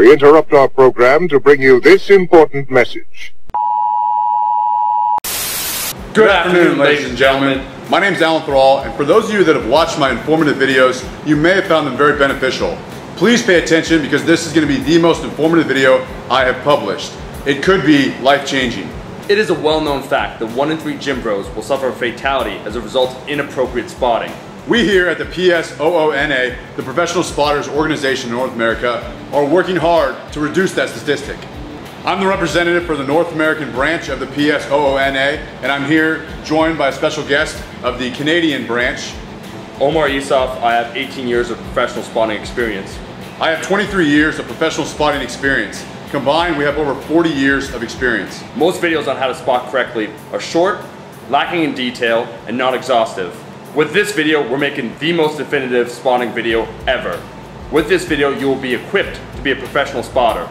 we interrupt our program to bring you this important message. Good afternoon, ladies and gentlemen. My name is Alan Thrall, and for those of you that have watched my informative videos, you may have found them very beneficial. Please pay attention because this is going to be the most informative video I have published. It could be life-changing. It is a well-known fact that one in three gym bros will suffer a fatality as a result of inappropriate spotting. We here at the PSOONA, the Professional Spotters Organization in North America, are working hard to reduce that statistic. I'm the representative for the North American branch of the PSOONA, and I'm here joined by a special guest of the Canadian branch. Omar Isuf, I have 18 years of professional spotting experience. I have 23 years of professional spotting experience. Combined, we have over 40 years of experience. Most videos on how to spot correctly are short, lacking in detail, and not exhaustive. With this video, we're making the most definitive spotting video ever. With this video, you will be equipped to be a professional spotter.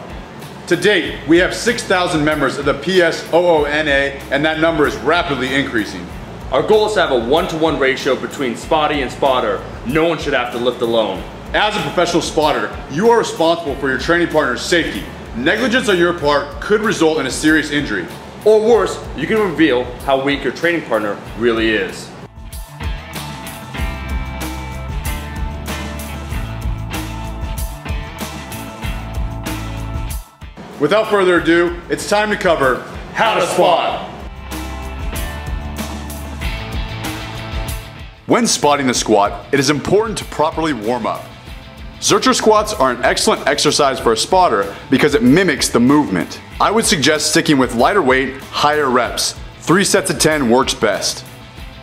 To date, we have 6,000 members of the PSOONA, and that number is rapidly increasing. Our goal is to have a one-to-one -one ratio between spotty and spotter. No one should have to lift alone. As a professional spotter, you are responsible for your training partner's safety. Negligence on your part could result in a serious injury. Or worse, you can reveal how weak your training partner really is. Without further ado, it's time to cover how to spot. When spotting the squat, it is important to properly warm up. Zercher squats are an excellent exercise for a spotter because it mimics the movement. I would suggest sticking with lighter weight, higher reps. Three sets of 10 works best.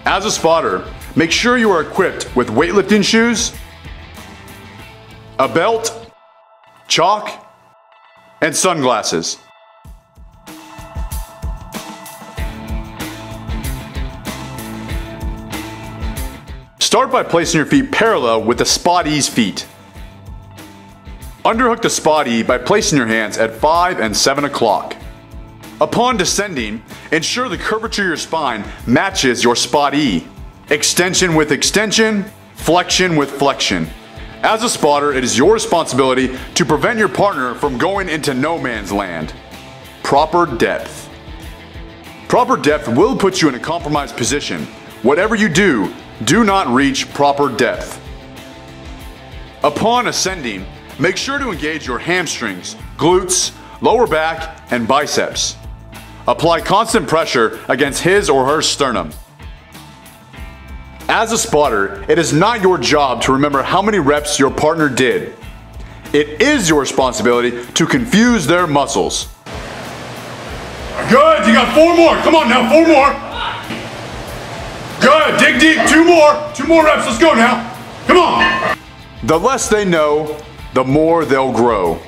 As a spotter, make sure you are equipped with weightlifting shoes, a belt, chalk, and sunglasses. Start by placing your feet parallel with the spotty's feet. Underhook the spotty by placing your hands at 5 and 7 o'clock. Upon descending, ensure the curvature of your spine matches your spotty. Extension with extension, flexion with flexion. As a spotter, it is your responsibility to prevent your partner from going into no man's land. Proper depth. Proper depth will put you in a compromised position. Whatever you do, do not reach proper depth. Upon ascending, make sure to engage your hamstrings, glutes, lower back, and biceps. Apply constant pressure against his or her sternum. As a spotter, it is not your job to remember how many reps your partner did. It is your responsibility to confuse their muscles. Good, you got four more. Come on now, four more. Good, dig deep, two more. Two more reps, let's go now. Come on. The less they know, the more they'll grow.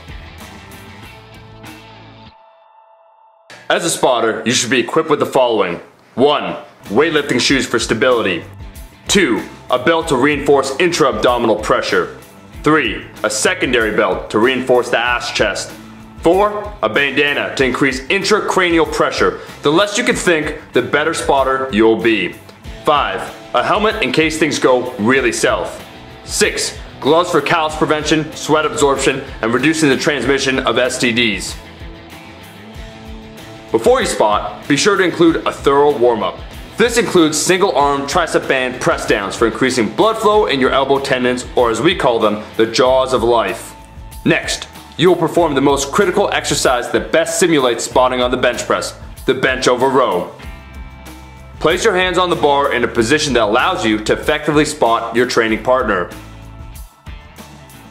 As a spotter, you should be equipped with the following. 1. Weightlifting shoes for stability. 2. A belt to reinforce intra-abdominal pressure. 3. A secondary belt to reinforce the ass chest. 4. A bandana to increase intracranial pressure. The less you can think, the better spotter you'll be. 5. A helmet in case things go really south. 6. Gloves for callus prevention, sweat absorption, and reducing the transmission of STDs. Before you spot, be sure to include a thorough warm-up. This includes single arm tricep band press downs for increasing blood flow in your elbow tendons or as we call them, the jaws of life. Next, you will perform the most critical exercise that best simulates spotting on the bench press, the bench over row. Place your hands on the bar in a position that allows you to effectively spot your training partner.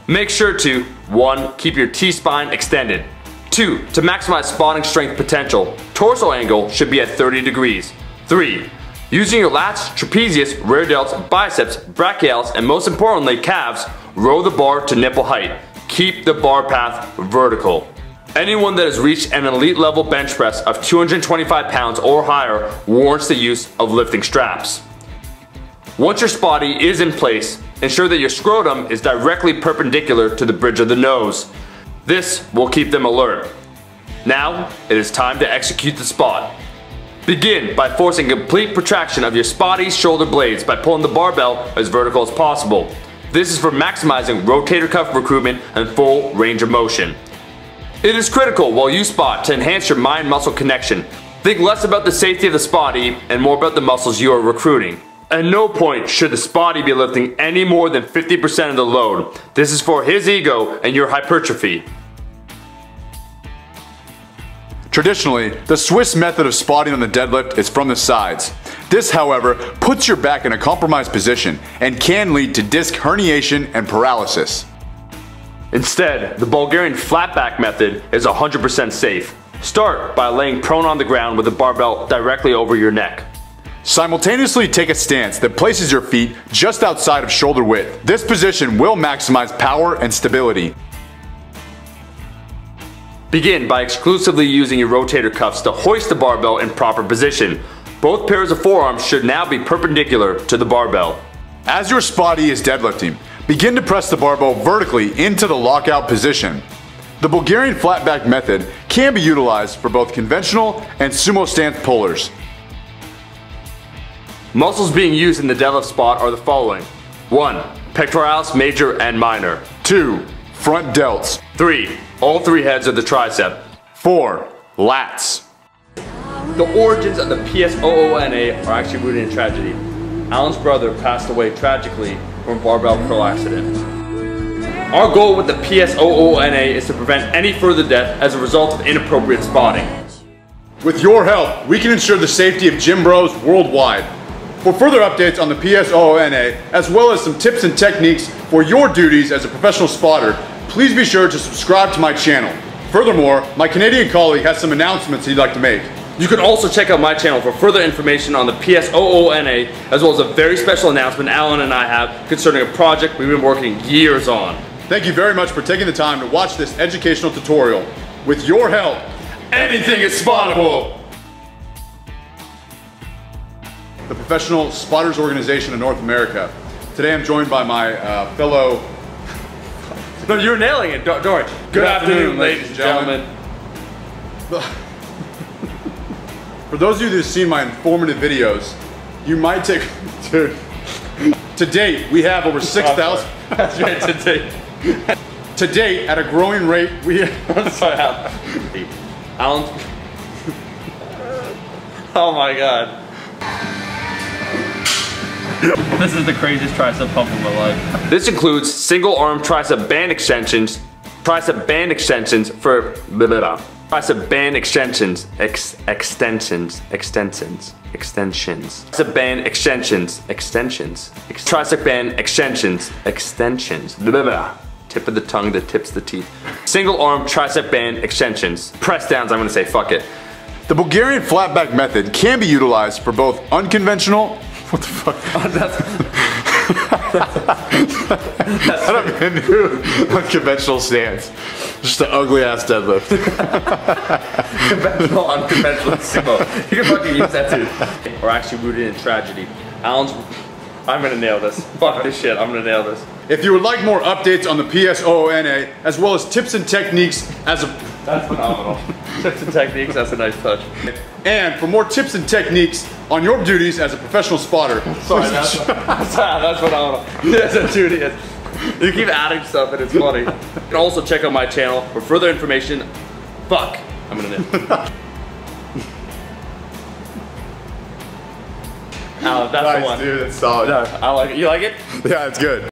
Make sure to 1. Keep your T-spine extended. 2. To maximize spotting strength potential, torso angle should be at 30 degrees. 3. Using your lats, trapezius, rear delts, biceps, brachials, and most importantly calves, row the bar to nipple height. Keep the bar path vertical. Anyone that has reached an elite level bench press of 225 pounds or higher warrants the use of lifting straps. Once your spotty is in place, ensure that your scrotum is directly perpendicular to the bridge of the nose. This will keep them alert. Now, it is time to execute the spot. Begin by forcing complete protraction of your spotty shoulder blades by pulling the barbell as vertical as possible. This is for maximizing rotator cuff recruitment and full range of motion. It is critical while you spot to enhance your mind-muscle connection. Think less about the safety of the spotty and more about the muscles you are recruiting. At no point should the spotty be lifting any more than 50% of the load. This is for his ego and your hypertrophy. Traditionally, the Swiss method of spotting on the deadlift is from the sides. This, however, puts your back in a compromised position and can lead to disc herniation and paralysis. Instead, the Bulgarian flat back method is 100% safe. Start by laying prone on the ground with the barbell directly over your neck. Simultaneously take a stance that places your feet just outside of shoulder width. This position will maximize power and stability. Begin by exclusively using your rotator cuffs to hoist the barbell in proper position. Both pairs of forearms should now be perpendicular to the barbell. As your spotty is deadlifting, begin to press the barbell vertically into the lockout position. The Bulgarian flat back method can be utilized for both conventional and sumo stance pullers. Muscles being used in the deadlift spot are the following. 1. Pectoralis major and minor. 2. Front delts. 3. All three heads of the tricep. 4. Lats. The origins of the PSOONA are actually rooted in tragedy. Alan's brother passed away tragically from a barbell curl accident. Our goal with the PSOONA is to prevent any further death as a result of inappropriate spotting. With your help, we can ensure the safety of gym bros worldwide. For further updates on the PSOONA, as well as some tips and techniques for your duties as a professional spotter, please be sure to subscribe to my channel. Furthermore, my Canadian colleague has some announcements he'd like to make. You can also check out my channel for further information on the PSOONA, as well as a very special announcement Alan and I have concerning a project we've been working years on. Thank you very much for taking the time to watch this educational tutorial. With your help, anything is spottable! The Professional Spotters Organization of North America. Today I'm joined by my uh, fellow No, you're nailing it, don't worry. Good, afternoon, ladies and gentlemen. For those of you who've seen my informative videos, you might take, dude, to date, we have over 6,000, That's right, today. to date, at a growing rate, we I'm sorry, Alan. Alan. Oh my god. This is the craziest tricep pump of my life. This includes single arm tricep band extensions, tricep band extensions for blah, blah, blah. tricep band extensions, ex, extensions, extensions, extensions, tricep band extensions, extensions, ex, tricep band extensions, extensions, blah, blah, blah. Tip of the tongue that tips the teeth. Single arm tricep band extensions. Press downs, I'm gonna say fuck it. The Bulgarian flatback method can be utilized for both unconventional. What the fuck? Oh, I don't mean new unconventional stance. Just an ugly ass deadlift. Conventional, unconventional sumo. You can fucking use that too. We're actually rooted in tragedy. Alan's. I'm gonna nail this. Fuck this shit. I'm gonna nail this. If you would like more updates on the PSOONA, as well as tips and techniques as a That's phenomenal. Tips and techniques. That's a nice touch. and for more tips and techniques on your duties as a professional spotter. Sorry, that's, that's, that's phenomenal. That's a duty. You keep adding stuff and it's funny. You can also check out my channel for further information. Fuck. I'm gonna nail. Alan, oh, that's the nice, one. dude. That's solid. No, I like it. You like it? Yeah, it's good.